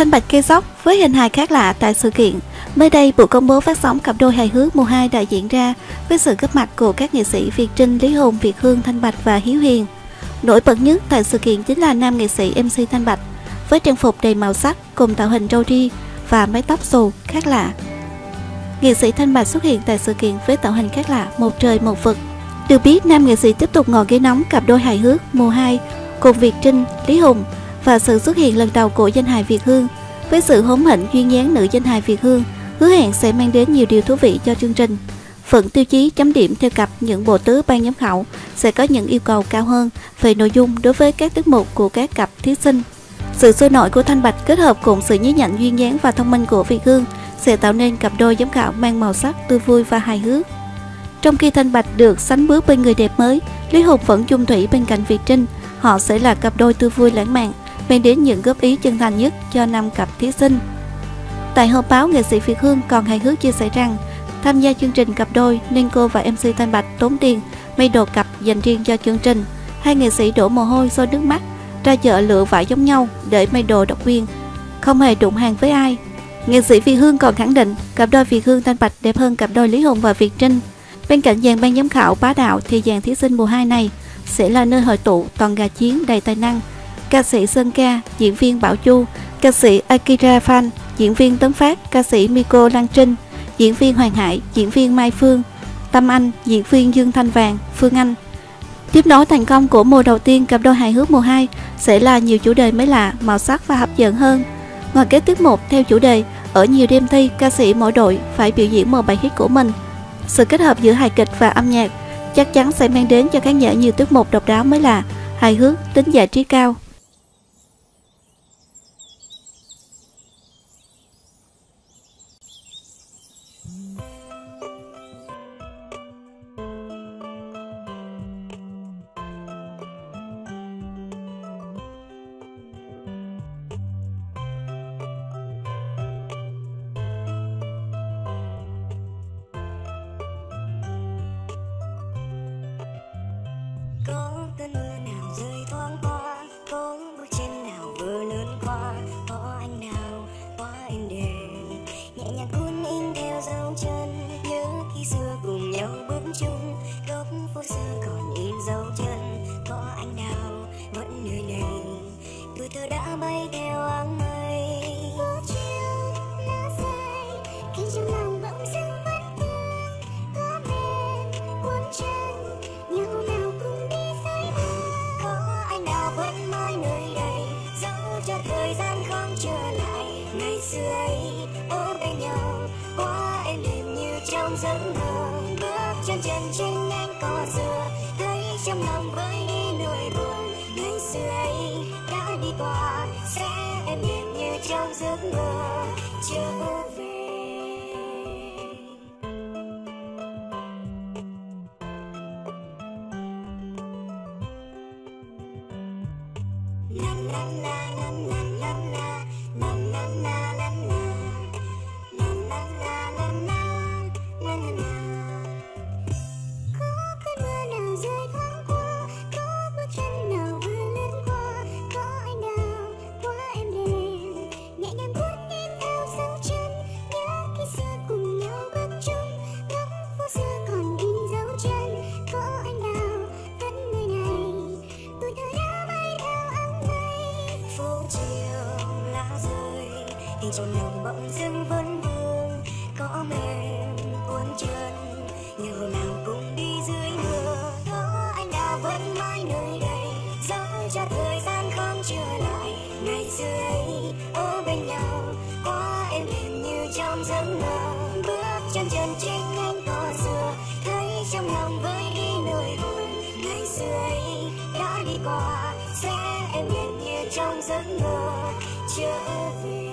Thanh Bạch gây sóc với hình hài khác lạ tại sự kiện. Mới đây, buổi công bố phát sóng cặp đôi hài hước mùa 2 đã diễn ra với sự góp mặt của các nghệ sĩ Việt Trinh, Lý Hùng, Việt Hương, Thanh Bạch và Hiếu Hiền. Nổi bật nhất tại sự kiện chính là nam nghệ sĩ MC Thanh Bạch với trang phục đầy màu sắc cùng tạo hình râu ri và mái tóc xù khác lạ. Nghệ sĩ Thanh Bạch xuất hiện tại sự kiện với tạo hình khác lạ, một trời một vực. Được biết, nam nghệ sĩ tiếp tục ngồi ghế nóng cặp đôi hài hước mùa 2 cùng Việt Trinh, Lý Hùng và sự xuất hiện lần đầu của danh hài Việt Hương. Với sự hóm hỉnh duyên dáng nữ danh hài Việt Hương, hứa hẹn sẽ mang đến nhiều điều thú vị cho chương trình. Phận tiêu chí chấm điểm theo cặp những bộ tứ ban giám khảo sẽ có những yêu cầu cao hơn về nội dung đối với các tiết mục của các cặp thí sinh. Sự sôi nổi của Thanh Bạch kết hợp cùng sự nhí nhảnh duyên dáng và thông minh của Việt Hương sẽ tạo nên cặp đôi giám khảo mang màu sắc tươi vui và hài hước. Trong khi Thanh Bạch được sánh bước bên người đẹp mới, Lý Hùng vẫn chung thủy bên cạnh Việt Trinh. Họ sẽ là cặp đôi tươi vui lãng mạn, mang đến những góp ý chân thành nhất cho năm cặp thí sinh. Tại họp báo, nghệ sĩ Việt Hương còn hài hước chia sẻ rằng tham gia chương trình cặp đôi nên cô và MC Thanh Bạch tốn tiền may đồ cặp dành riêng cho chương trình. Hai nghệ sĩ đổ mồ hôi sôi nước mắt, ra chợ lựa vải giống nhau để may đồ độc quyền, không hề đụng hàng với ai. Nghệ sĩ Việt Hương còn khẳng định cặp đôi Việt Hương Thanh Bạch đẹp hơn cặp đôi Lý Hùng và Việt Trinh. Bên cạnh dàn ban giám khảo bá đạo thì dàn thí sinh mùa 2 này sẽ là nơi hội tụ toàn gà chiến đầy tài năng. Ca sĩ Sơn Ca, diễn viên Bảo Chu, ca sĩ Akira Phan, diễn viên Tấn Phát, ca sĩ Miko Lan Trinh, diễn viên Hoàng Hải, diễn viên Mai Phương, Tâm Anh, diễn viên Dương Thanh Vàng, Phương Anh. Tiếp nối thành công của mùa đầu tiên cặp đôi hài hước mùa 2 sẽ là nhiều chủ đề mới lạ, màu sắc và hấp dẫn hơn. Ngoài kế tiết mục theo chủ đề, ở nhiều đêm thi, ca sĩ mỗi đội phải biểu diễn một bài hit của mình. Sự kết hợp giữa hài kịch và âm nhạc chắc chắn sẽ mang đến cho khán giả nhiều tiết mục độc đáo mới lạ, hài hước, tính giải trí cao. Giấc mơ bước chân chân trên ngang cỏ dừa. Thấy trong lòng với đi nỗi buồn ngày xưa ấy đã đi qua. Sẽ em đêm như trong giấc mơ. Tình trong lòng bỗng dưng vẫn vương, có mềm cuốn chân như hôm nào cùng đi dưới mưa, có anh nào vẫn mãi nơi đây. Dẫu cho thời gian không trở lại, ngày xưa ấy, ở bên nhau. Quá em đềm như trong giấc mơ, bước chân chân trên anh cỏ dừa thấy trong lòng với đi nỗi buồn, ngày xưa ấy, đã đi qua. Sẽ em biết như trong giấc mơ, trở về.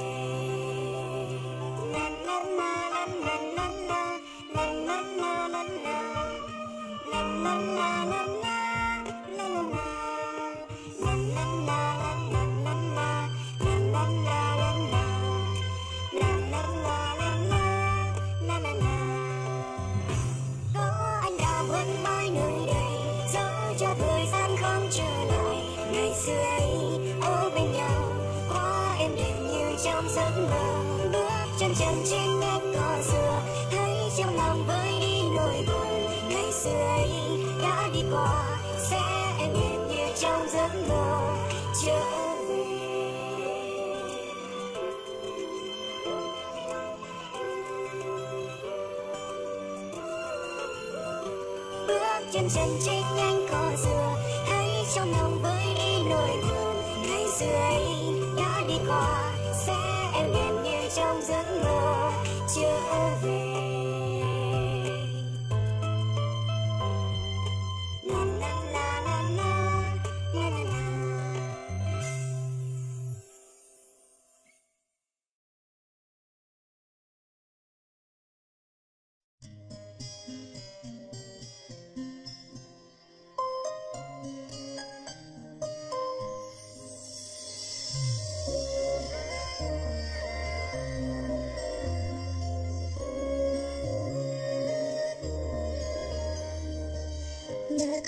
trong giấc mơ, bước chân chân trên nếp cỏ xưa thấy trong lòng với đi nỗi buồn, ngày xưa ấy đã đi qua. Sẽ em yên như trong giấc mơ, trở bước chân chân trên nhanh cỏ dừa thấy trong lòng với đi nỗi buồn, ngày xưa ấy đã đi qua sẽ em yên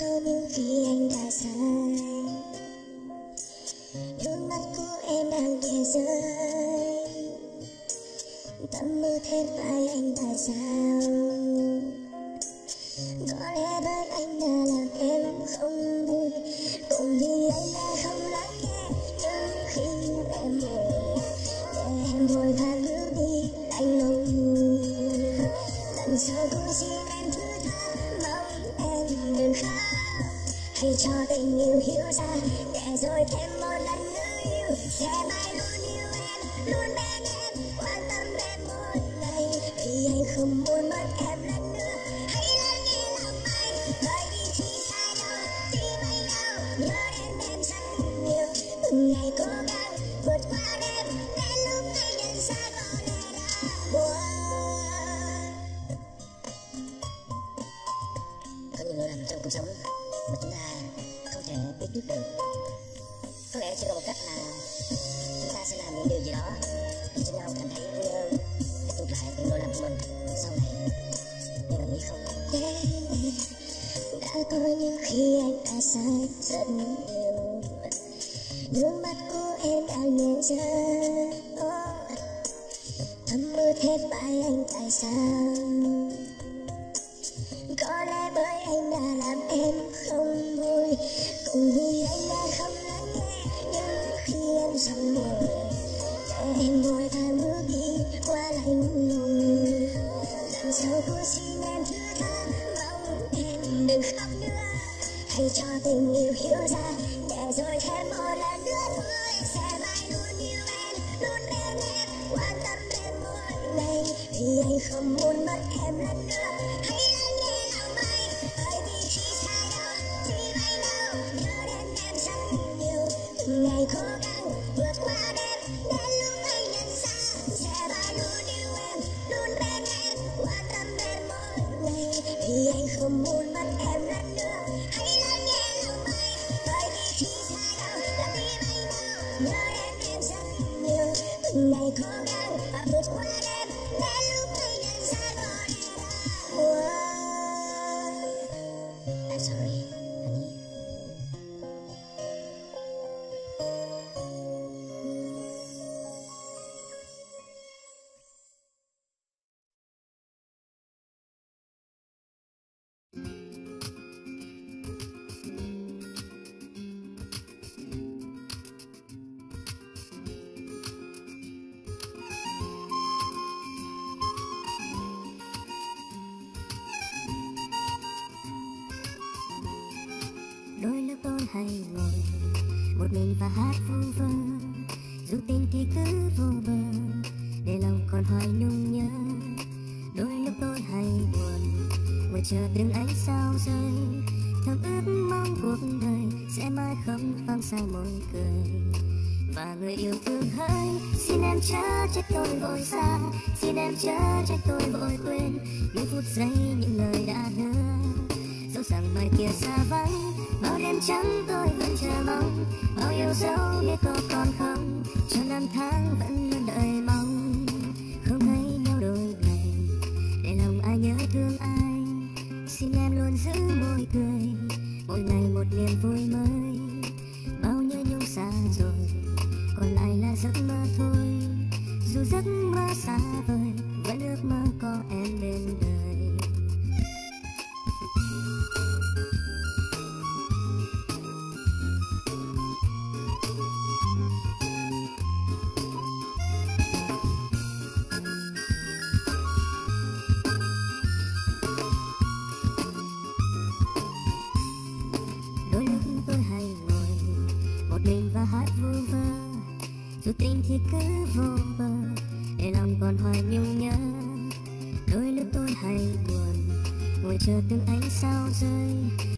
có những khi anh đã sai đôi mắt của em đang để rơi. Tâm mơ thêm vai anh tại sao? Có lẽ bởi anh đã làm em không vui cũng vì anh đã không lắng chịu hiểu ra để rồi thêm một lần nữa yêu sẽ mãi luôn yêu em, luôn bên em, quan tâm em mỗi ngày. Vì anh không muốn mất em lần có những khi anh đã sai rất nhiều. Nước mắt của em đang nhẹ ra oh. thấm mưa hết vai anh tại sao? Có lẽ bởi anh đã làm em không vui. Cũng vì anh đã không lắng nghe. Nhưng khi em giận buồn để em vội vàng bước đi qua lạnh lùng. Lần sau cũng xin em thương hãy cho tình yêu hiểu ra để rồi thêm một lần nữa thôi, sẽ mãi luôn yêu em, luôn bên em, quan tâm em mỗi ngày. Vì anh không muốn mất em lần nữa. Nhiều hay ngồi. Một mình và hát vu vơ dù tình thì cứ vô bờ, để lòng còn hoài nhung nhớ. Đôi lúc tôi hay buồn ngồi chờ từng ánh sao rơi. Thầm ước mong cuộc đời, sẽ mãi không vang sao môi cười. Và người yêu thương hỡi, xin em chớ trách tôi vội xa. Xin em chớ trách tôi vội quên, những phút giây, những lời đã hứa dẫu rằng ngoài kia xa vắng, bao đêm trắng tôi vẫn chờ mong, bao yêu dấu biết có còn không, cho năm tháng vẫn dù tình thì cứ vô bờ, để lòng còn hoài nhung nhớ. Đôi lúc tôi hay buồn, ngồi chờ từng ánh sao rơi.